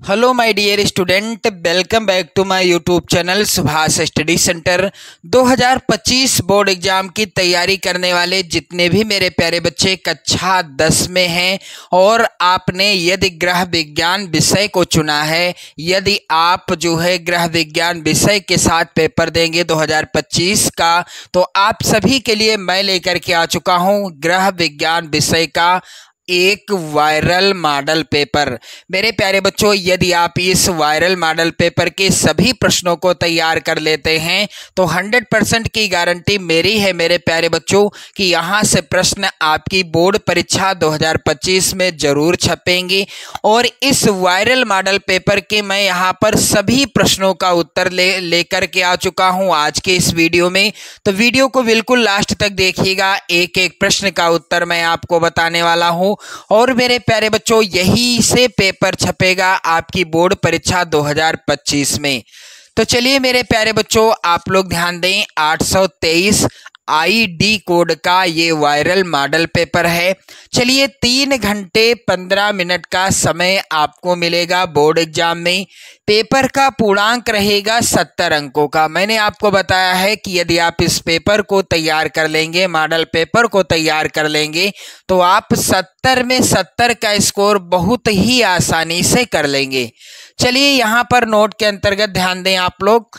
Hello my dear student welcome back to my YouTube channel Subhash study centre 2025 board exam की तैयारी करने वाले जितने भी मेरे प्यारे बच्चे, कक्षा 10 में हैं, और आपने यदि ग्रह विज्ञान विषय को चुना है, यदि आप जो है ग्रह विज्ञान विषय के साथ पेपर देंगे 2025 का तो आप सभी के लिए मैं लेकर के आ चुका हूँ ग्रह विज्ञान विषय का। एक वायरल मॉडल पेपर मेरे प्यारे बच्चों, यदि आप इस वायरल मॉडल पेपर के सभी प्रश्नों को तैयार कर लेते हैं तो 100 परसेंट की गारंटी मेरी है, मेरे प्यारे बच्चों, कि यहाँ से प्रश्न आपकी बोर्ड परीक्षा 2025 में ज़रूर छपेंगे। और इस वायरल मॉडल पेपर के मैं यहाँ पर सभी प्रश्नों का उत्तर ले, लेकर के आ चुका हूँ आज के इस वीडियो में। तो वीडियो को बिल्कुल लास्ट तक देखिएगा एक एक प्रश्न का उत्तर मैं आपको बताने वाला हूँ। और मेरे प्यारे बच्चों, यही से पेपर छपेगा आपकी बोर्ड परीक्षा 2025 में। तो चलिए मेरे प्यारे बच्चों, आप लोग ध्यान दें 823 आईडी कोड का ये वायरल मॉडल पेपर है। चलिए तीन घंटे पंद्रह मिनट का समय आपको मिलेगा बोर्ड एग्ज़ाम में। पेपर का पूर्णांक रहेगा सत्तर अंकों का। मैंने आपको बताया है कि यदि आप इस पेपर को तैयार कर लेंगे मॉडल पेपर को तैयार कर लेंगे तो आप सत्तर में सत्तर का स्कोर बहुत ही आसानी से कर लेंगे। चलिए यहाँ पर नोट के अंतर्गत ध्यान दें आप लोग।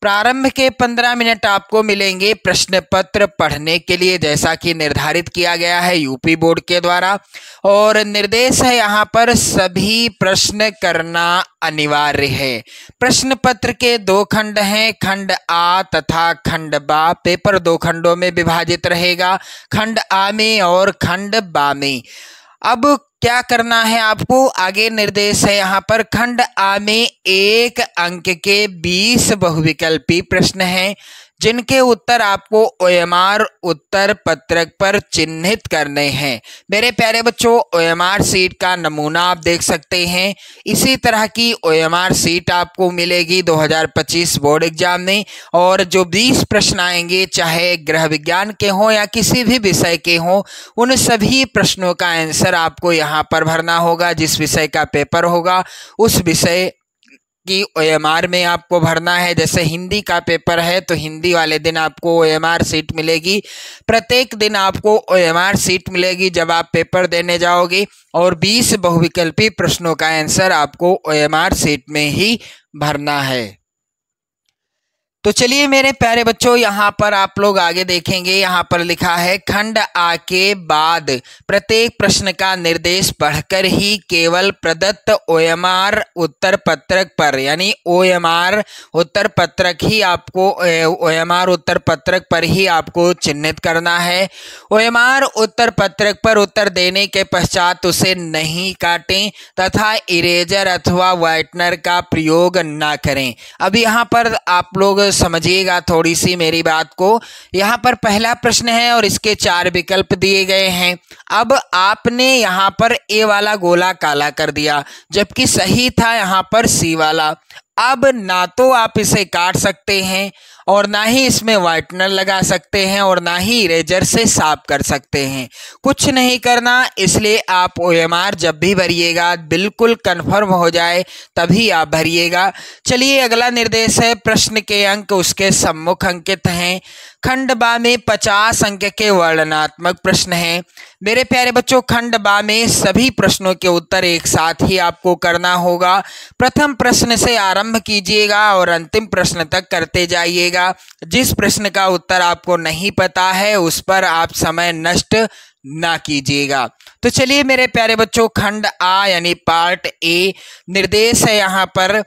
प्रारंभ के पंद्रह मिनट आपको मिलेंगे प्रश्न पत्र पढ़ने के लिए, जैसा कि निर्धारित किया गया है यूपी बोर्ड के द्वारा। और निर्देश है यहाँ पर सभी प्रश्न करना अनिवार्य है। प्रश्न पत्र के दो खंड हैं, खंड आ तथा खंड बा। पेपर दो खंडों में विभाजित रहेगा, खंड आ में और खंड बा में। अब क्या करना है आपको? आगे निर्देश है यहाँ पर, खंड आ में एक अंक के बीस बहुविकल्पी प्रश्न हैं। जिनके उत्तर आपको ओएमआर उत्तर पत्रक पर चिन्हित करने हैं। मेरे प्यारे बच्चों, ओएमआर सीट का नमूना आप देख सकते हैं। इसी तरह की ओएमआर सीट आपको मिलेगी 2025 बोर्ड एग्ज़ाम में और जो 20 प्रश्न आएँगे, चाहे गृह विज्ञान के हों या किसी भी विषय के हों, उन सभी प्रश्नों का आंसर आपको यहाँ पर भरना होगा, जिस विषय का पेपर होगा, उस विषय कि ओ में आपको भरना है। जैसे हिंदी का पेपर है तो हिंदी वाले दिन आपको OMR सीट मिलेगी। प्रत्येक दिन आपको OMR सीट मिलेगी जब आप पेपर देने जाओगे और 20 बहुविकल्पी प्रश्नों का आंसर आपको OMR सीट में ही भरना है। तो चलिए मेरे प्यारे बच्चों, यहाँ पर आप लोग आगे देखेंगे। यहाँ पर लिखा है, खंड आ के बाद प्रत्येक प्रश्न का निर्देश पढ़कर ही केवल प्रदत्त ओएमआर उत्तर पत्रक पर, यानी ओएमआर उत्तर पत्रक ही आपको ओएमआर उत्तर पत्रक पर ही आपको चिन्हित करना है। ओएमआर उत्तर पत्रक पर उत्तर देने के पश्चात उसे नहीं काटें तथा इरेजर अथवा व्हाइटनर का प्रयोग ना करें। अब यहाँ पर आप लोग समझिएगा थोड़ी सी मेरी बात को। यहाँ पर पहला प्रश्न है और इसके चार विकल्प दिए गए हैं। अब आपने यहाँ पर ए वाला गोला काला कर दिया, जबकि सही था यहाँ पर सी वाला। अब ना तो आप इसे काट सकते हैं और ना ही इसमें वाइटनर लगा सकते हैं और ना ही इरेजर से साफ़ कर सकते हैं। कुछ नहीं करना, इसलिए आप ओएमआर जब भी भरिएगा, बिल्कुल कन्फर्म हो जाए, तभी आप भरिएगा। चलिए, अगला निर्देश है, प्रश्न के अंक उसके सम्मुख अंकित हैं। खंड बा में पचास अंक के वर्णनात्मक प्रश्न हैं। मेरे प्यारे बच्चों खंड बा में सभी प्रश्नों के उत्तर एक साथ ही आपको करना होगा। प्रथम प्रश्न से आरंभ कीजिएगा और अंतिम प्रश्न तक करते जाइएगा। जिस प्रश्न का उत्तर आपको नहीं पता है, उस पर आप समय नष्ट ना कीजिएगा। तो चलिए मेरे प्यारे बच्चों, खंड आ यानी पार्ट ए। निर्देश है यहाँ पर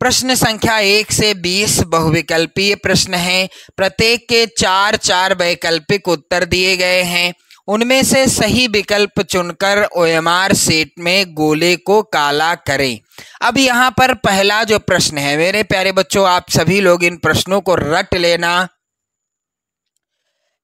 प्रश्न संख्या एक से बीस बहुविकल्पीय प्रश्न है। प्रत्येक के चार चार वैकल्पिक उत्तर दिए गए हैं। उनमें से सही विकल्प चुनकर ओ ओएमआर सेट में गोले को काला करें। अब यहाँ पर पहला जो प्रश्न है, मेरे प्यारे बच्चों, आप सभी लोग इन प्रश्नों को रट लेना।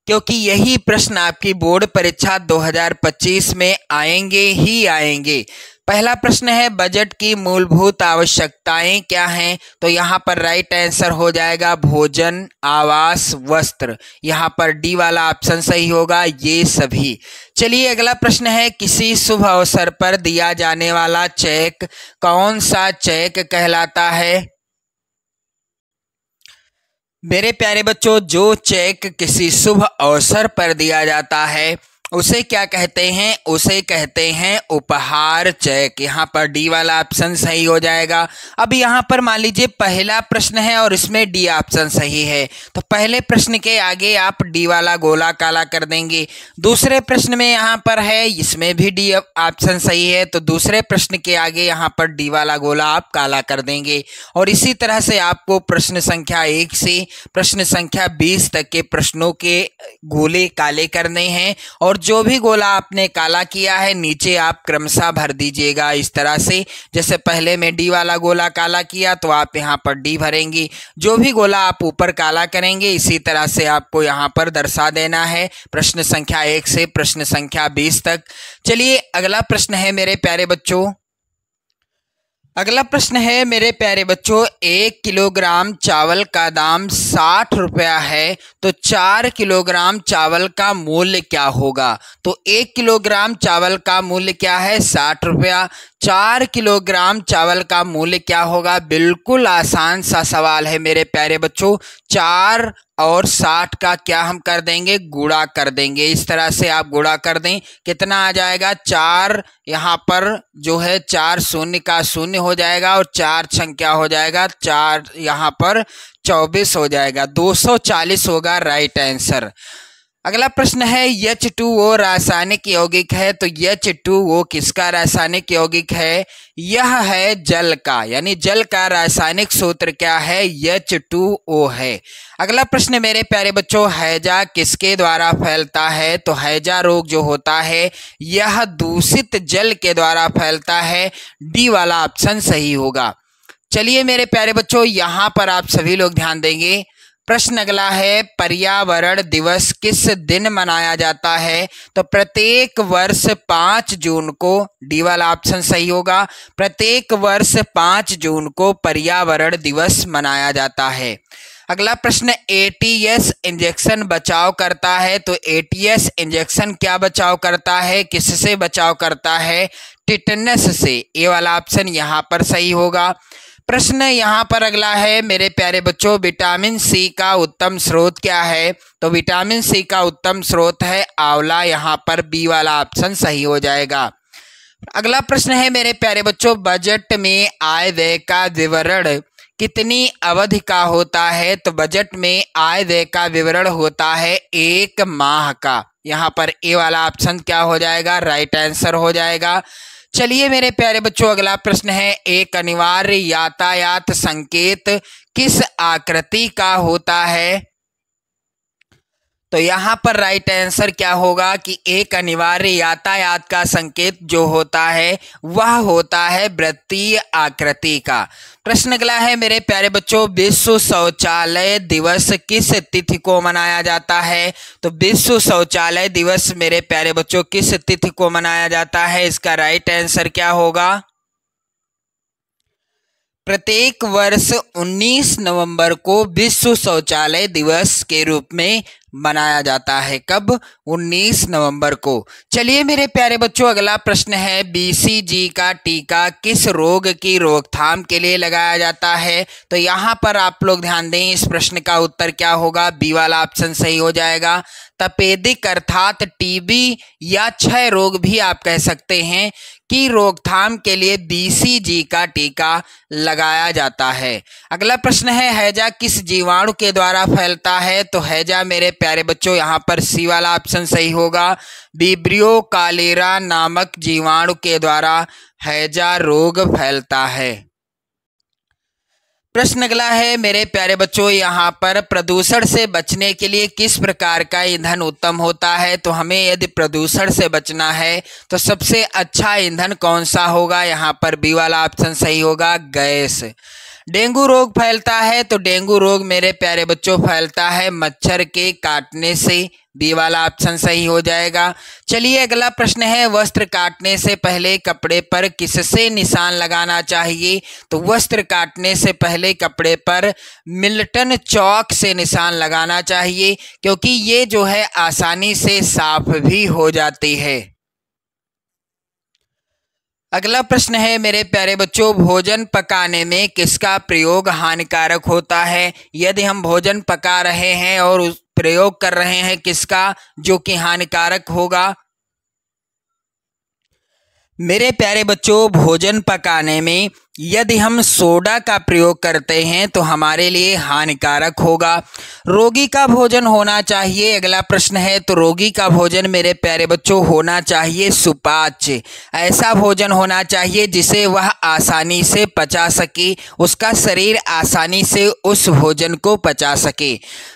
क्योंकि यही प्रश्न आपकी बोर्ड परीक्षा 2025 में आएँगे ही आएँगे। पहला प्रश्न है, बजट की मूलभूत आवश्यकताएँ क्या हैं? तो यहाँ पर राइट आंसर हो जाएगा, भोजन, आवास, वस्त्र। यहाँ पर डी वाला ऑप्शन सही होगा, ये सभी। चलिए, अगला प्रश्न है, किसी शुभ अवसर पर दिया जाने वाला चेक कौन सा चेक कहलाता है? मेरे प्यारे बच्चों जो चेक किसी शुभ अवसर पर दिया जाता है उसे क्या कहते हैं? उसे कहते हैं उपहार चेक। यहाँ पर डी वाला ऑप्शन सही हो जाएगा। अब यहाँ पर मान लीजिए पहला प्रश्न है और इसमें डी ऑप्शन सही है। तो पहले प्रश्न के आगे आप डी वाला गोला काला कर देंगे। दूसरे प्रश्न में यहाँ पर है, इसमें भी डी ऑप्शन सही है। तो दूसरे प्रश्न के आगे यहाँ पर डी वाला गोला आप काला कर देंगे। और इसी तरह से आपको प्रश्न संख्या एक से प्रश्न संख्या बीस तक के प्रश्नों के गोले काले करने हैं। और जो भी गोला आपने काला किया है, नीचे आप क्रमशः भर दीजिएगा इस तरह से। जैसे पहले मैं डी वाला गोला काला किया तो आप यहाँ पर डी भरेंगी। जो भी गोला आप ऊपर काला करेंगे, इसी तरह से आपको यहाँ पर दर्शा देना है। प्रश्न संख्या एक से प्रश्न संख्या बीस तक। चलिए, अगला प्रश्न है मेरे प्यारे बच्चों। अगला प्रश्न है, मेरे प्यारे बच्चों, एक किलोग्राम चावल का दाम साठ रुपया है तो चार किलोग्राम चावल का मूल्य क्या होगा? तो एक किलोग्राम चावल का मूल्य क्या है? साठ रुपया। चार किलोग्राम चावल का मूल्य क्या होगा? बिल्कुल आसान सा सवाल है, मेरे प्यारे बच्चों। चार और साठ का क्या हम कर देंगे? गुड़ा कर देंगे। इस तरह से आप गुड़ा कर दें। कितना आ जाएगा? चार। यहाँ पर जो है चार शून्य का शून्य हो जाएगा और चार संख्या हो जाएगा। चार यहाँ पर चौबीस हो जाएगा। दो सौ चालीस होगा राइट आंसर। अगला प्रश्न है एच टू ओ रासायनिक यौगिक है तो एच टू ओ किसका रासायनिक यौगिक है? यह है जल का, यानी जल का रासायनिक सूत्र क्या है? एच टू ओ है। अगला प्रश्न मेरे प्यारे बच्चों, हैजा किसके द्वारा फैलता है? तो हैजा रोग जो होता है, यह दूषित जल के द्वारा फैलता है। डी वाला ऑप्शन सही होगा। चलिए मेरे प्यारे बच्चों, यहाँ पर आप सभी लोग ध्यान देंगे। प्रश्न अगला है, पर्यावरण दिवस किस दिन मनाया जाता है? तो प्रत्येक वर्ष पाँच जून को डी वाला ऑप्शन सही होगा। प्रत्येक वर्ष पाँच जून को पर्यावरण दिवस मनाया जाता है। अगला प्रश्न एटीएस इंजेक्शन बचाव करता है तो एटीएस इंजेक्शन क्या बचाव करता है? किससे बचाव करता है? टिटनस से। ये वाला ऑप्शन यहाँ पर सही होगा। प्रश्न यहाँ पर अगला है, मेरे प्यारे बच्चों, विटामिन सी का उत्तम स्रोत क्या है? तो विटामिन सी का उत्तम स्रोत है आंवला। यहाँ पर बी वाला ऑप्शन सही हो जाएगा। अगला प्रश्न है, मेरे प्यारे बच्चों, बजट में आय व्यय का विवरण कितनी अवधि का होता है? तो बजट में आय व्यय का विवरण होता है एक माह का। यहाँ पर ए वाला ऑप्शन क्या हो जाएगा? राइट आंसर हो जाएगा। चलिए मेरे प्यारे बच्चों, अगला प्रश्न है, एक अनिवार्य यातायात संकेत किस आकृति का होता है? तो यहाँ पर राइट आंसर क्या होगा कि एक अनिवार्य यातायात का संकेत जो होता है, वह होता है वृत्तीय आकृति का। प्रश्न अगला है, मेरे प्यारे बच्चों, विश्व शौचालय दिवस किस तिथि को मनाया जाता है? तो विश्व शौचालय दिवस मेरे प्यारे बच्चों, किस तिथि को मनाया जाता है? इसका राइट आंसर क्या होगा? प्रत्येक वर्ष 19 नवंबर को विश्व शौचालय दिवस के रूप में मनाया जाता है कब? 19 नवंबर को। चलिए मेरे प्यारे बच्चों, अगला प्रश्न है बीसीजी का टीका किस रोग की रोकथाम के लिए लगाया जाता है? तो यहाँ पर आप लोग ध्यान दें, इस प्रश्न का उत्तर क्या होगा? बी वाला ऑप्शन सही हो जाएगा। तपेदिक अर्थात टीबी या क्षय रोग भी आप कह सकते हैं की रोकथाम के लिए बीसीजी का टीका लगाया जाता है। अगला प्रश्न है, हैजा किस जीवाणु के द्वारा फैलता है? तो हैजा मेरे प्यारे बच्चों, यहाँ पर सी वाला ऑप्शन सही होगा। बिब्रियो कालेरा नामक जीवाणु के द्वारा हैजा रोग फैलता है। प्रश्न अगला है, मेरे प्यारे बच्चों, यहाँ पर प्रदूषण से बचने के लिए किस प्रकार का ईंधन उत्तम होता है? तो हमें यदि प्रदूषण से बचना है तो सबसे अच्छा ईंधन कौन सा होगा? यहाँ पर बी वाला ऑप्शन सही होगा, गैस। डेंगू रोग फैलता है तो डेंगू रोग मेरे प्यारे बच्चों फैलता है। मच्छर के काटने से बी वाला ऑप्शन सही हो जाएगा। चलिए अगला प्रश्न है, वस्त्र काटने से पहले कपड़े पर किससे निशान लगाना चाहिए? तो वस्त्र काटने से पहले कपड़े पर मिल्टन चौक से निशान लगाना चाहिए, क्योंकि ये जो है आसानी से साफ़ भी हो जाती है। अगला प्रश्न है, मेरे प्यारे बच्चों, भोजन पकाने में किसका प्रयोग हानिकारक होता है? यदि हम भोजन पका रहे हैं और उस प्रयोग कर रहे हैं, किसका जो कि हानिकारक होगा? मेरे प्यारे बच्चों, भोजन पकाने में यदि हम सोडा का प्रयोग करते हैं तो हमारे लिए हानिकारक होगा। रोगी का भोजन होना चाहिए, अगला प्रश्न है तो रोगी का भोजन मेरे प्यारे बच्चों होना चाहिए सुपाच्य। ऐसा भोजन होना चाहिए जिसे वह आसानी से पचा सके, उसका शरीर आसानी से उस भोजन को पचा सके।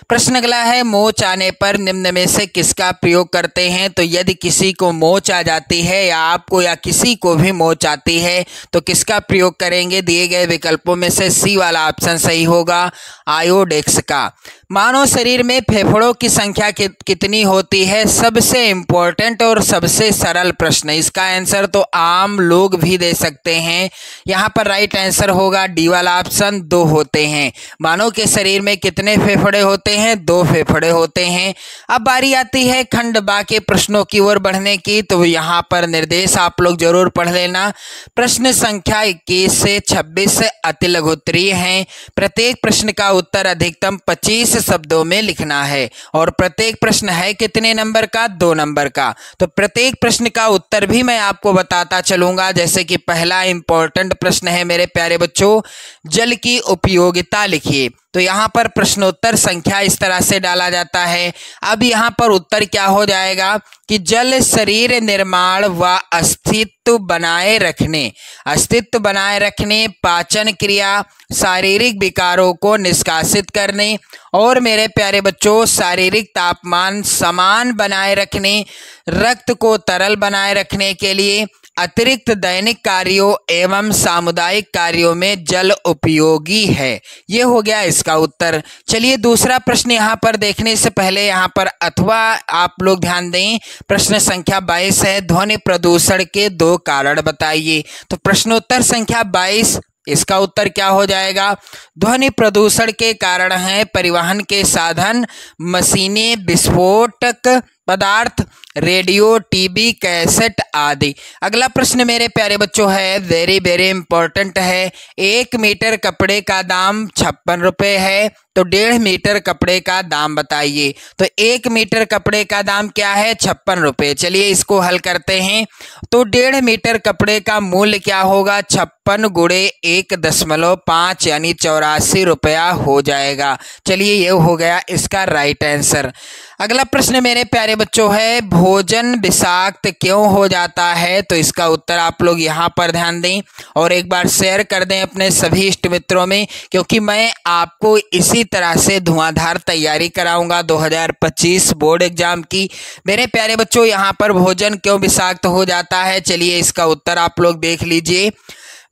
प्रश्न अगला है, मोच आने पर निम्न में से किसका प्रयोग करते हैं? तो यदि किसी को मोच आ जाती है, या आपको या किसी को भी मोच आती है तो किसका प्रयोग कर करेंगे दिए गए विकल्पों में से सी वाला ऑप्शन सही होगा आयोडेक्स का। मानव शरीर में फेफड़ों की संख्या कितनी होती है? सबसे इम्पोर्टेंट और सबसे सरल प्रश्न। इसका आंसर तो आम लोग भी दे सकते हैं। यहाँ पर राइट आंसर होगा डी वाला ऑप्शन दो होते हैं। मानव के शरीर में कितने फेफड़े होते हैं? दो फेफड़े होते हैं। अब बारी आती है खंड बा के प्रश्नों की ओर बढ़ने की तो यहाँ पर निर्देश आप लोग ज़रूर पढ़ लेना। प्रश्न संख्या इक्कीस से छब्बीस अति लघुत्तरीय हैं। प्रत्येक प्रश्न का उत्तर अधिकतम पच्चीस शब्दों में लिखना है। और प्रत्येक प्रश्न है कितने नंबर का? दो नंबर का। तो प्रत्येक प्रश्न का उत्तर भी मैं आपको बताता चलूँगा। जैसे कि पहला इंपॉर्टेंट प्रश्न है मेरे प्यारे बच्चों, जल की उपयोगिता लिखिए। तो यहाँ पर प्रश्नोत्तर संख्या इस तरह से डाला जाता है। अब यहाँ पर उत्तर क्या हो जाएगा कि जल शरीर निर्माण व अस्तित्व बनाए रखने। अस्तित्व बनाए रखने, पाचन क्रिया, शारीरिक विकारों को निष्कासित करने और मेरे प्यारे बच्चों, शारीरिक तापमान समान बनाए रखने, रक्त को तरल बनाए रखने के लिए अतिरिक्त दैनिक कार्यों एवं सामुदायिक कार्यों में जल उपयोगी है। ये हो गया इसका उत्तर। चलिए दूसरा प्रश्न यहाँ पर देखने से पहले यहाँ पर अथवा आप लोग ध्यान दें, प्रश्न संख्या 22 है, ध्वनि प्रदूषण के दो कारण बताइए। तो प्रश्नोत्तर संख्या 22 इसका उत्तर क्या हो जाएगा? ध्वनि प्रदूषण के कारण है परिवहन के साधन, मशीनें, विस्फोटक पदार्थ रेडियो, टीवी, कैसेट आदि। अगला प्रश्न मेरे प्यारे बच्चों है वेरी वेरी इंपॉर्टेंट है। एक मीटर कपड़े का दाम छप्पन रुपये है तो डेढ़ मीटर कपड़े का दाम बताइए। तो एक मीटर कपड़े का दाम क्या है? छप्पन रुपये चलिए इसको हल करते हैं। तो डेढ़ मीटर कपड़े का मूल्य क्या होगा? छप्पन गुड़े एक दशमलव पाँच, यानी चौरासी रुपया हो जाएगा। चलिए ये हो गया इसका राइट आंसर अगला प्रश्न मेरे प्यारे बच्चों है भोजन विषाक्त क्यों हो जाता है? तो इसका उत्तर आप लोग यहाँ पर ध्यान दें और एक बार शेयर कर दें अपने सभी इष्ट मित्रों में, क्योंकि मैं आपको इसी तरह से धुआंधार तैयारी कराऊँगा 2025 बोर्ड एग्ज़ाम की। मेरे प्यारे बच्चों, यहाँ पर भोजन क्यों विषाक्त हो जाता है? चलिए इसका उत्तर आप लोग देख लीजिए।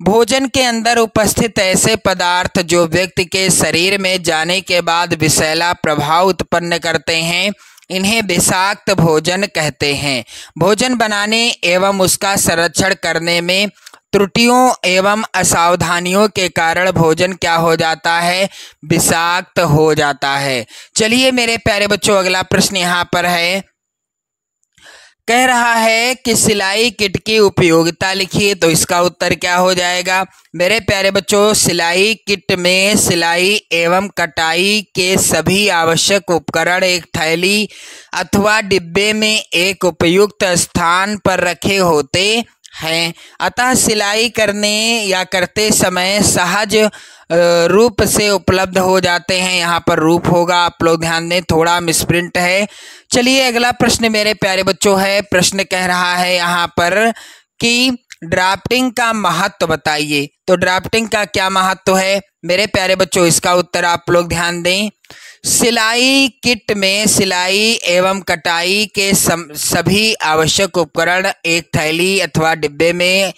भोजन के अंदर उपस्थित ऐसे पदार्थ जो व्यक्ति के शरीर में जाने के बाद विषैला प्रभाव उत्पन्न करते हैं इन्हें विषाक्त भोजन कहते हैं। भोजन बनाने एवं उसका संरक्षण करने में त्रुटियों एवं असावधानियों के कारण भोजन क्या हो जाता है? विषाक्त हो जाता है। चलिए मेरे प्यारे बच्चों, अगला प्रश्न यहाँ पर है। कह रहा है कि सिलाई किट की उपयोगिता लिखिए तो इसका उत्तर क्या हो जाएगा? मेरे प्यारे बच्चों, सिलाई किट में सिलाई एवं कटाई के सभी आवश्यक उपकरण एक थैली अथवा डिब्बे में एक उपयुक्त स्थान पर रखे होते हैं। अतः सिलाई करने या करते समय सहज रूप से उपलब्ध हो जाते हैं। यहाँ पर रूप होगा। आप लोग ध्यान दें, थोड़ा मिसप्रिंट है। चलिए, अगला प्रश्न मेरे प्यारे बच्चों है। प्रश्न कह रहा है यहाँ पर कि ड्राफ्टिंग का महत्व बताइए। तो ड्राफ्टिंग का क्या महत्व है? मेरे प्यारे बच्चों, इसका उत्तर आप लोग ध्यान दें। सिलाई किट में सिलाई एवं कटाई के सभी आवश्यक उपकरण एक थैली अथवा डिब्बे में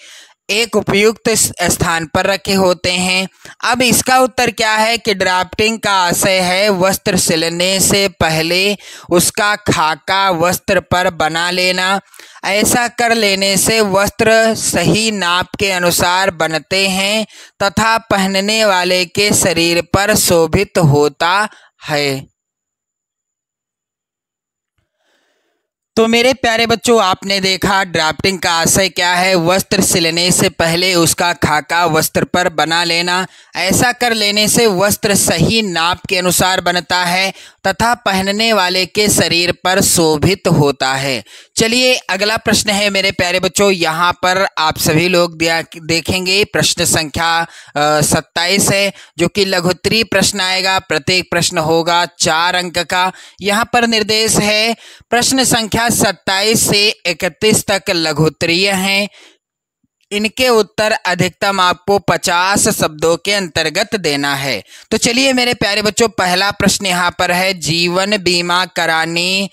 एक उपयुक्त स्थान पर रखे होते हैं। अब इसका उत्तर क्या है कि ड्राफ्टिंग का आशय है वस्त्र सिलने से पहले उसका खाका वस्त्र पर बना लेना। ऐसा कर लेने से वस्त्र सही नाप के अनुसार बनते हैं तथा पहनने वाले के शरीर पर शोभित होता है। तो मेरे प्यारे बच्चों, आपने देखा ड्राफ्टिंग का आशय क्या है? वस्त्र सिलने से पहले उसका खाका वस्त्र पर बना लेना। ऐसा कर लेने से वस्त्र सही नाप के अनुसार बनता है तथा पहनने वाले के शरीर पर शोभित होता है। चलिए, अगला प्रश्न है मेरे प्यारे बच्चों। यहाँ पर आप सभी लोग देखेंगे, प्रश्न संख्या सत्ताईस है, जो कि लघुत्तरी प्रश्न आएगा, प्रत्येक प्रश्न होगा चार अंक का। यहाँ पर निर्देश है, प्रश्न संख्या सत्ताईस से इकतीस तक लघुत्तरीय हैं। इनके उत्तर अधिकतम आपको 50 शब्दों के अंतर्गत देना है। तो चलिए मेरे प्यारे बच्चों, पहला प्रश्न यहाँ पर है, जीवन बीमा कराने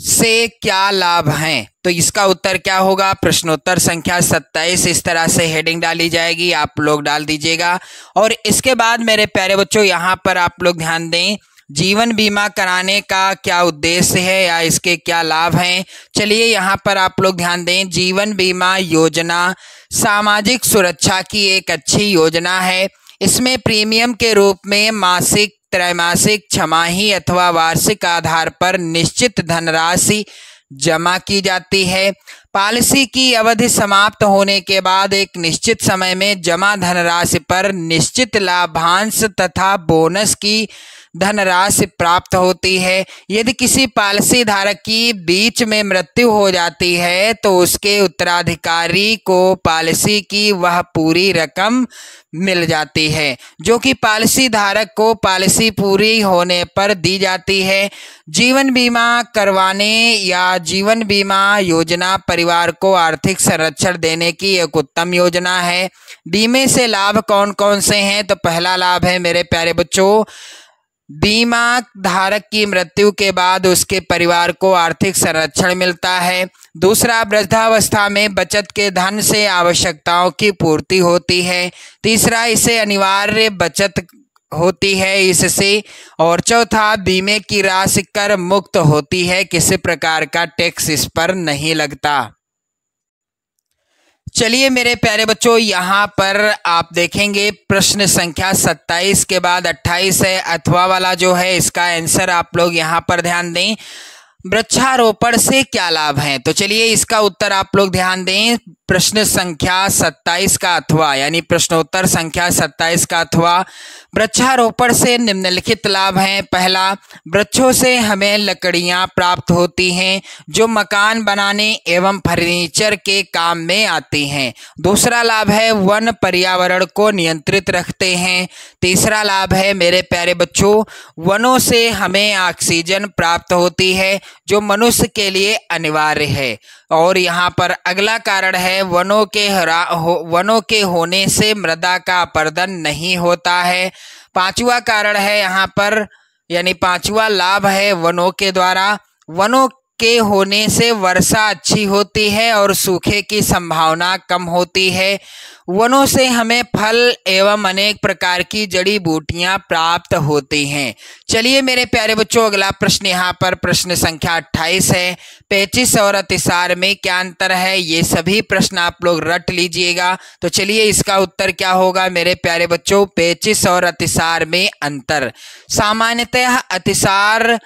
से क्या लाभ हैं? तो इसका उत्तर क्या होगा? प्रश्नोत्तर संख्या सत्ताईस, इस तरह से हेडिंग डाली जाएगी, आप लोग डाल दीजिएगा। और इसके बाद मेरे प्यारे बच्चों, यहाँ पर आप लोग ध्यान दें जीवन बीमा कराने का क्या उद्देश्य है या इसके क्या लाभ हैं? चलिए यहाँ पर आप लोग ध्यान दें, जीवन बीमा योजना सामाजिक सुरक्षा की एक अच्छी योजना है। इसमें प्रीमियम के रूप में मासिक, त्रैमासिक, छमाही अथवा वार्षिक आधार पर निश्चित धनराशि जमा की जाती है। पॉलिसी की अवधि समाप्त होने के बाद एक निश्चित समय में जमा धनराशि पर निश्चित लाभांश तथा बोनस की धनराशि प्राप्त होती है। यदि किसी पॉलिसी धारक की बीच में मृत्यु हो जाती है तो उसके उत्तराधिकारी को पॉलिसी की वह पूरी रकम मिल जाती है, जो कि पॉलिसी धारक को पॉलिसी पूरी होने पर दी जाती है। जीवन बीमा करवाने या जीवन बीमा योजना परिवार को आर्थिक संरक्षण देने की एक उत्तम योजना है। बीमे से लाभ कौन कौन से हैं? तो पहला लाभ है मेरे प्यारे बच्चों बीमा धारक की मृत्यु के बाद उसके परिवार को आर्थिक संरक्षण मिलता है। दूसरा, वृद्धावस्था में बचत के धन से आवश्यकताओं की पूर्ति होती है। तीसरा, इसे अनिवार्य बचत होती है, इससे और चौथा, बीमे की राशि कर मुक्त होती है। किसी प्रकार का टैक्स इस पर नहीं लगता। चलिए मेरे प्यारे बच्चों, यहाँ पर आप देखेंगे प्रश्न संख्या 27 के बाद 28 है। अथवा वाला जो है, इसका आंसर आप लोग यहाँ पर ध्यान दें। वृक्षारोपण से क्या लाभ है? तो चलिए इसका उत्तर आप लोग ध्यान दें। प्रश्न संख्या 27 का अथवा, यानी प्रश्नोत्तर संख्या 27 का अथवा, वृक्षारोपण से निम्नलिखित लाभ हैं। पहला, वृक्षों से हमें लकड़ियाँ प्राप्त होती हैं, जो मकान बनाने एवं फर्नीचर के काम में आती हैं। दूसरा लाभ है, वन पर्यावरण को नियंत्रित रखते हैं। तीसरा लाभ है, मेरे प्यारे बच्चों, वनों से हमें ऑक्सीजन प्राप्त होती है, जो मनुष्य के लिए अनिवार्य है। और यहाँ पर अगला कारण है वनों के हरा हो, वनों के होने से मृदा का अपर्दन नहीं होता है। पांचवा कारण है यहाँ पर यानी पांचवा लाभ है वनों के द्वारा। वनों के होने से वर्षा अच्छी होती है और सूखे की संभावना कम होती है। वनों से हमें फल एवं अनेक प्रकार की जड़ी बूटियाँ प्राप्त होती हैं। चलिए मेरे प्यारे बच्चों, अगला प्रश्न यहाँ पर प्रश्न संख्या अट्ठाईस है। पैंतीस और अतिसार में क्या अंतर है? ये सभी प्रश्न आप लोग रट लीजिएगा। तो चलिए इसका उत्तर क्या होगा मेरे प्यारे बच्चों? पैंतीस और अतिसार में अंतर। सामान्यतः अतिसार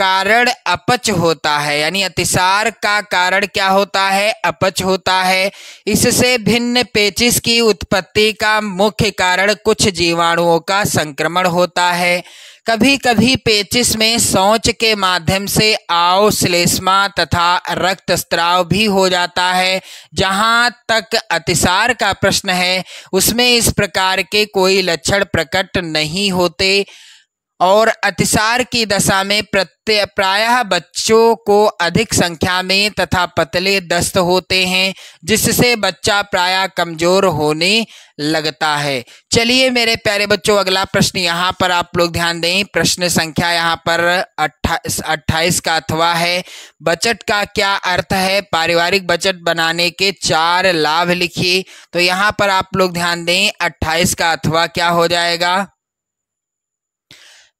कारण अपच होता है, यानी अतिसार का कारण क्या होता है? अपच होता है। इससे भिन्न पेचिस की उत्पत्ति का मुख्य कारण कुछ जीवाणुओं का संक्रमण होता है। कभी कभी पेचिस में सोच के माध्यम से आओ, श्लेष्मा तथा रक्त स्त्राव भी हो जाता है। जहाँ तक अतिसार का प्रश्न है, उसमें इस प्रकार के कोई लक्षण प्रकट नहीं होते। और अतिसार की दशा में प्रत्यय प्रायः बच्चों को अधिक संख्या में तथा पतले दस्त होते हैं, जिससे बच्चा प्रायः कमज़ोर होने लगता है। चलिए मेरे प्यारे बच्चों, अगला प्रश्न यहाँ पर आप लोग ध्यान दें। प्रश्न संख्या यहाँ पर अट्ठा, अट्ठाईस का अथवा है। बजट का क्या अर्थ है? पारिवारिक बजट बनाने के चार लाभ लिखिए। तो यहाँ पर आप लोग ध्यान दें, अट्ठाईस का अथवा क्या हो जाएगा?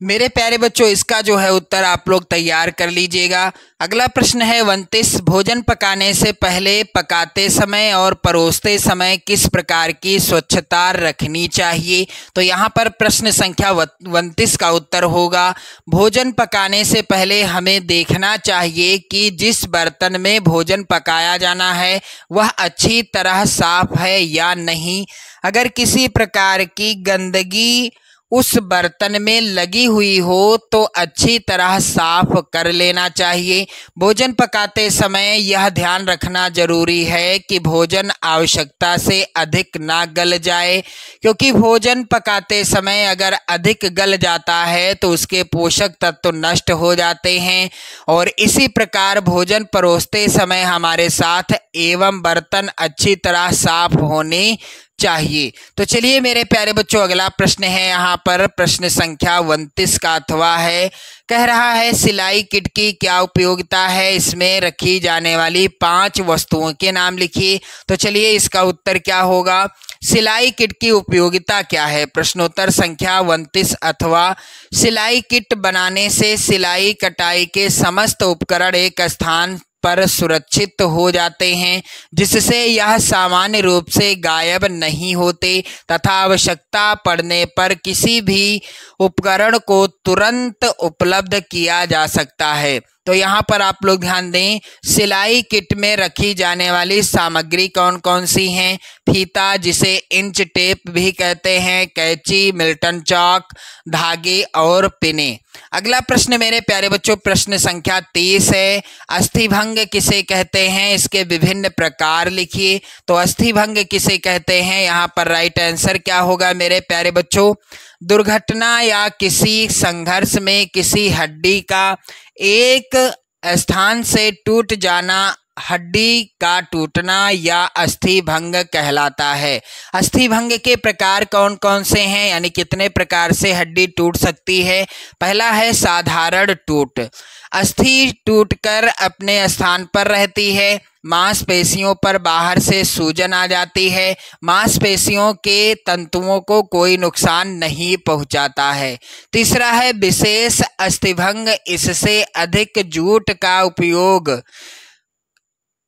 मेरे प्यारे बच्चों, इसका जो है उत्तर आप लोग तैयार कर लीजिएगा। अगला प्रश्न है उनतीस भोजन पकाने से पहले पकाते समय और परोसते समय किस प्रकार की स्वच्छता रखनी चाहिए? तो यहाँ पर प्रश्न संख्या उनतीस का उत्तर होगा। भोजन पकाने से पहले हमें देखना चाहिए कि जिस बर्तन में भोजन पकाया जाना है, वह अच्छी तरह साफ़ है या नहीं। अगर किसी प्रकार की गंदगी उस बर्तन में लगी हुई हो तो अच्छी तरह साफ़ कर लेना चाहिए। भोजन पकाते समय यह ध्यान रखना ज़रूरी है कि भोजन आवश्यकता से अधिक ना गल जाए, क्योंकि भोजन पकाते समय अगर अधिक गल जाता है तो उसके पोषक तत्व नष्ट हो जाते हैं। और इसी प्रकार भोजन परोसते समय हमारे साथ एवं बर्तन अच्छी तरह साफ़ होने चाहिए। तो चलिए मेरे प्यारे बच्चों, अगला प्रश्न है यहाँ पर। प्रश्न संख्या उनतीस का अथवा है। कह रहा है, सिलाई किट की क्या उपयोगिता है? इसमें रखी जाने वाली पाँच वस्तुओं के नाम लिखिए। तो चलिए इसका उत्तर क्या होगा? सिलाई किट की उपयोगिता क्या है? प्रश्नोत्तर संख्या उनतीस अथवा सिलाई किट बनाने से सिलाई कटाई के समस्त उपकरण एक स्थान पर सुरक्षित हो जाते हैं, जिससे यह सामान्य रूप से गायब नहीं होते तथा आवश्यकता पड़ने पर किसी भी उपकरण को तुरंत उपलब्ध किया जा सकता है। तो यहाँ पर आप लोग ध्यान दें, सिलाई किट में रखी जाने वाली सामग्री कौन कौन सी हैं? फीता, जिसे इंच टेप भी कहते हैं, कैची, मिल्टन चौक, धागे और पिने। अगला प्रश्न, मेरे प्यारे बच्चों, प्रश्न संख्या तीस है। अस्थिभंग किसे कहते हैं? इसके विभिन्न प्रकार लिखिए। तो अस्थिभंग किसे कहते हैं? यहाँ पर राइट आंसर क्या होगा, मेरे प्यारे बच्चों? दुर्घटना या किसी संघर्ष में किसी हड्डी का एक स्थान से टूट जाना हड्डी का टूटना या अस्थि भंग कहलाता है। अस्थि भंग के प्रकार कौन कौन से हैं? यानी कितने प्रकार से हड्डी टूट सकती है? पहला है साधारण टूट। अस्थि टूटकर अपने स्थान पर रहती है। मांसपेशियों पर बाहर से सूजन आ जाती है। मांसपेशियों के तंतुओं को कोई नुकसान नहीं पहुंचाता है। तीसरा है विशेष अस्थिभंग इससे अधिक जूट का उपयोग।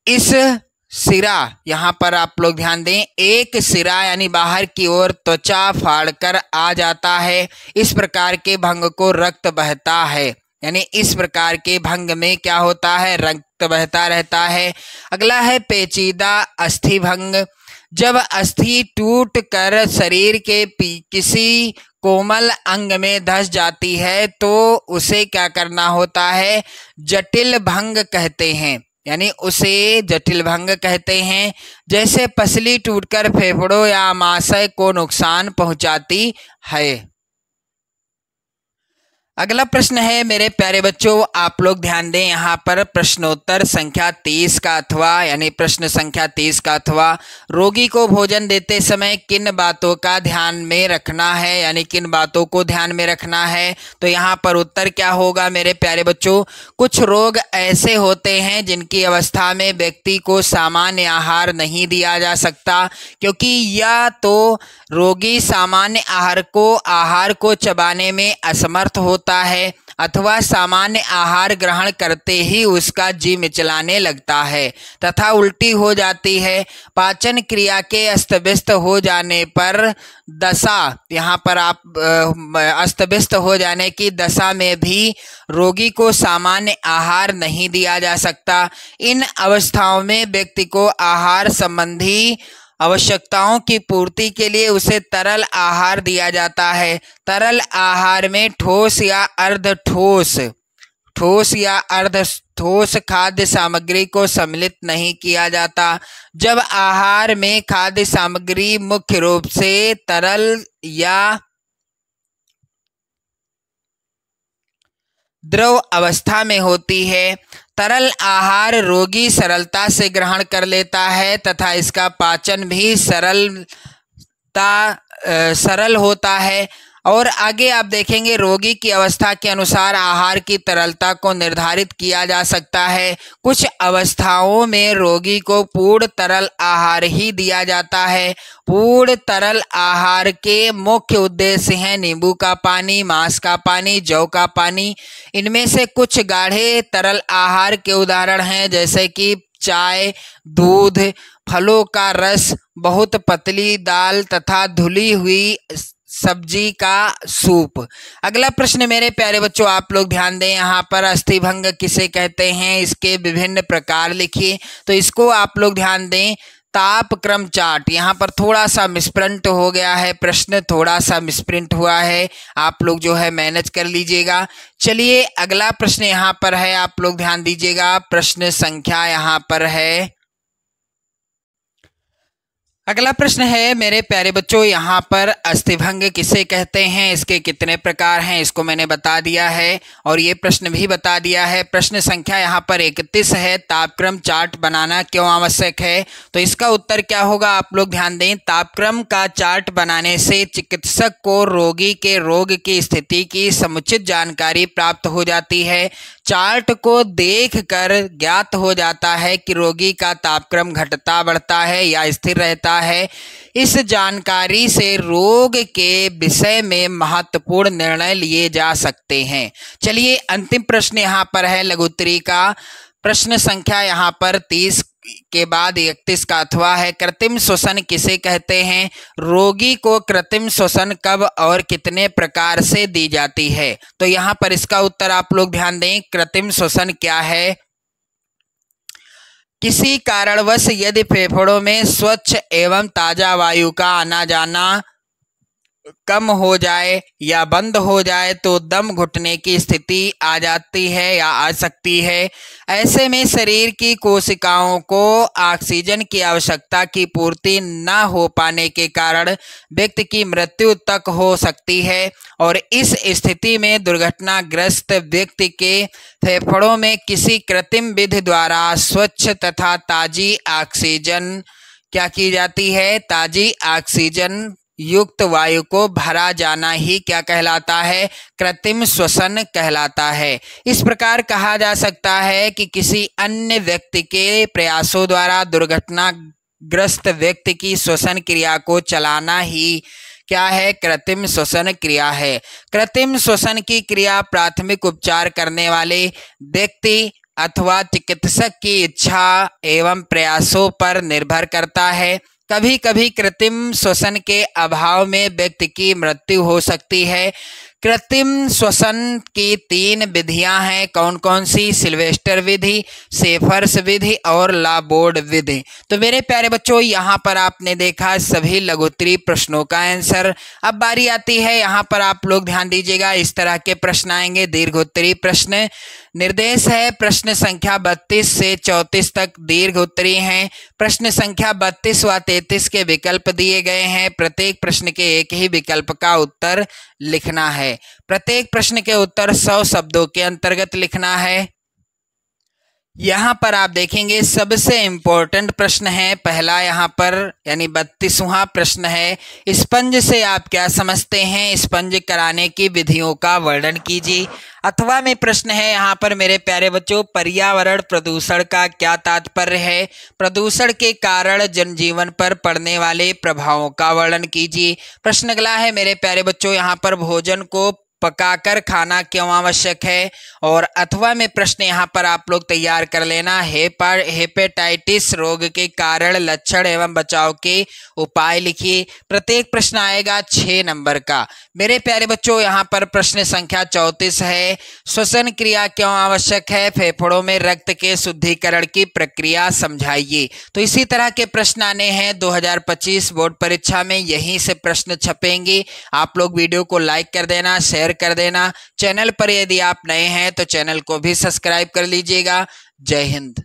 इस सिरा, यहाँ पर आप लोग ध्यान दें, एक सिरा यानी बाहर की ओर त्वचा फाड़कर आ जाता है। इस प्रकार के भंग को रक्त बहता है। यानी इस प्रकार के भंग में क्या होता है? रक्त बहता रहता है। अगला है पेचीदा अस्थि भंग। जब अस्थि टूट कर शरीर के किसी कोमल अंग में धस जाती है तो उसे क्या करना होता है? जटिल भंग कहते हैं। यानी उसे जटिल भंग कहते हैं। जैसे पसली टूटकर फेफड़ों या आमाशय को नुकसान पहुंचाती है। अगला प्रश्न है, मेरे प्यारे बच्चों, आप लोग ध्यान दें, यहाँ पर प्रश्नोत्तर संख्या तीस का अथवा, यानी प्रश्न संख्या तीस का अथवा, रोगी को भोजन देते समय किन बातों का ध्यान में रखना है, यानी किन बातों को ध्यान में रखना है? तो यहाँ पर उत्तर क्या होगा, मेरे प्यारे बच्चों? कुछ रोग ऐसे होते हैं, जिनकी अवस्था में व्यक्ति को सामान्य आहार नहीं दिया जा सकता, क्योंकि या तो रोगी सामान्य आहार को आहार को चबाने में असमर्थ होता है अथवा सामान्य आहार ग्रहण करते ही उसका जी मिचलाने लगता है तथा उल्टी हो जाती है। पाचन क्रिया के अस्त व्यस्त हो जाने पर दशा, यहाँ पर आप अस्त व्यस्त हो जाने की दशा में भी रोगी को सामान्य आहार नहीं दिया जा सकता। इन अवस्थाओं में व्यक्ति को आहार संबंधी आवश्यकताओं की पूर्ति के लिए उसे तरल आहार दिया जाता है। तरल आहार में ठोस या अर्ध ठोस ठोस या अर्ध ठोस खाद्य सामग्री को सम्मिलित नहीं किया जाता। जब आहार में खाद्य सामग्री मुख्य रूप से तरल या द्रव अवस्था में होती है तरल आहार रोगी सरलता से ग्रहण कर लेता है तथा इसका पाचन भी सरलता सरल होता है। और आगे आप देखेंगे रोगी की अवस्था के अनुसार आहार की तरलता को निर्धारित किया जा सकता है। कुछ अवस्थाओं में रोगी को पूर्ण तरल आहार ही दिया जाता है। पूर्ण तरल आहार के मुख्य उद्देश्य हैं नींबू का पानी, मांस का पानी, जौ का पानी। इनमें से कुछ गाढ़े तरल आहार के उदाहरण हैं, जैसे कि चाय, दूध, फलों का रस, बहुत पतली दाल तथा धुली हुई सब्ज़ी का सूप। अगला प्रश्न, मेरे प्यारे बच्चों, आप लोग ध्यान दें, यहाँ पर अस्थिभंग किसे कहते हैं? इसके विभिन्न प्रकार लिखिए। तो इसको आप लोग ध्यान दें, ताप क्रम चार्ट। यहाँ पर थोड़ा सा मिसप्रिंट हो गया है, प्रश्न थोड़ा सा मिसप्रिंट हुआ है। आप लोग जो है मैनेज कर लीजिएगा। चलिए, अगला प्रश्न यहाँ पर है, आप लोग ध्यान दीजिएगा। प्रश्न संख्या यहाँ पर है अगला प्रश्न है, मेरे प्यारे बच्चों, यहाँ पर अस्थिभंग किसे कहते हैं? इसके कितने प्रकार हैं? इसको मैंने बता दिया है और ये प्रश्न भी बता दिया है। प्रश्न संख्या यहाँ पर इकतीस है। तापक्रम चार्ट बनाना क्यों आवश्यक है? तो इसका उत्तर क्या होगा? आप लोग ध्यान दें, तापक्रम का चार्ट बनाने से चिकित्सक को रोगी के रोग की स्थिति की समुचित जानकारी प्राप्त हो जाती है। चार्ट को देखकर ज्ञात हो जाता है कि रोगी का तापक्रम घटता बढ़ता है या स्थिर रहता है। इस जानकारी से रोग के विषय में महत्वपूर्ण निर्णय लिए जा सकते हैं। चलिए अंतिम प्रश्न यहाँ पर है, लघुत्तरी का। प्रश्न संख्या यहाँ पर तीस के बाद इकतीस का अथवा है, कृत्रिम श्वसन किसे कहते हैं? रोगी को कृत्रिम श्वसन कब और कितने प्रकार से दी जाती है? तो यहाँ पर इसका उत्तर आप लोग ध्यान दें, कृत्रिम श्वसन क्या है? किसी कारणवश यदि फेफड़ों में स्वच्छ एवं ताज़ा वायु का आना जाना कम हो जाए या बंद हो जाए तो दम घुटने की स्थिति आ जाती है या आ सकती है। ऐसे में शरीर की कोशिकाओं को ऑक्सीजन की आवश्यकता की पूर्ति न हो पाने के कारण व्यक्ति की मृत्यु तक हो सकती है और इस स्थिति में दुर्घटनाग्रस्त व्यक्ति के फेफड़ों में किसी कृत्रिम विधि द्वारा स्वच्छ तथा ताजी ऑक्सीजन क्या की जाती है? ताजी ऑक्सीजन युक्त वायु को भरा जाना ही क्या कहलाता है? कृत्रिम श्वसन कहलाता है। इस प्रकार कहा जा सकता है कि किसी अन्य व्यक्ति के प्रयासों द्वारा दुर्घटना ग्रस्त व्यक्ति की श्वसन क्रिया को चलाना ही क्या है? कृत्रिम श्वसन क्रिया है। कृत्रिम श्वसन की क्रिया प्राथमिक उपचार करने वाले व्यक्ति अथवा चिकित्सक की इच्छा एवं प्रयासों पर निर्भर करता है। कभी कभी कृत्रिम श्वसन के अभाव में व्यक्ति की मृत्यु हो सकती है। कृत्रिम श्वसन की तीन विधियाँ हैं। कौन कौन सी? सिल्वेस्टर विधि सेफर्स विधि और लाबोर्ड विधि। तो मेरे प्यारे बच्चों, यहाँ पर आपने देखा सभी लघुत्तरी प्रश्नों का आंसर। अब बारी आती है। यहाँ पर आप लोग ध्यान दीजिएगा। इस तरह के प्रश्न आएँगे। दीर्घोत्तरी प्रश्न। निर्देश है, प्रश्न संख्या 32 से 34 तक दीर्घ उत्तरी है। प्रश्न संख्या 32 व 33 के विकल्प दिए गए हैं। प्रत्येक प्रश्न के एक ही विकल्प का उत्तर लिखना है। प्रत्येक प्रश्न के उत्तर 100 शब्दों के अंतर्गत लिखना है। यहाँ पर आप देखेंगे सबसे इम्पोर्टेंट प्रश्न है, पहला यहाँ पर, यानी बत्तीसवा प्रश्न है। स्पंज से आप क्या समझते हैं? स्पंज कराने की विधियों का वर्णन कीजिए। अथवा में प्रश्न है यहाँ पर, मेरे प्यारे बच्चों, पर्यावरण प्रदूषण का क्या तात्पर्य है? प्रदूषण के कारण जनजीवन पर पड़ने वाले प्रभावों का वर्णन कीजिए। प्रश्न अगला है, मेरे प्यारे बच्चों, यहाँ पर भोजन को पकाकर खाना क्यों आवश्यक है? और अथवा में प्रश्न यहाँ पर आप लोग तैयार कर लेना। हेपा हेपेटाइटिस रोग के कारण लक्षण एवं बचाव के उपाय लिखिए। प्रत्येक प्रश्न आएगा छः नंबर का। मेरे प्यारे बच्चों, यहाँ पर प्रश्न संख्या चौंतीस है। श्वसन क्रिया क्यों आवश्यक है? फेफड़ों में रक्त के शुद्धिकरण की प्रक्रिया समझाइए। तो इसी तरह के प्रश्न आने हैं। 2025 बोर्ड परीक्षा में यहीं से प्रश्न छपेंगे। आप लोग वीडियो को लाइक कर देना, शेयर शेयर कर देना। चैनल पर यदि आप नए हैं तो चैनल को भी सब्सक्राइब कर लीजिएगा। जय हिंद।